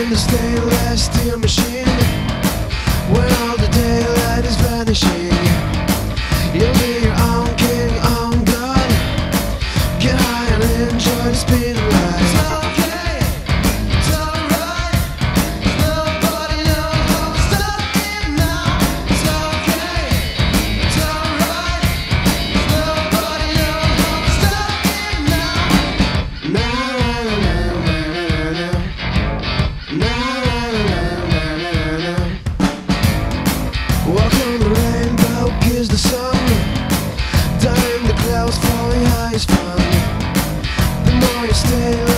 in the stainless steel Walking the rainbow, kiss the sun. Clouds, falling The more you stay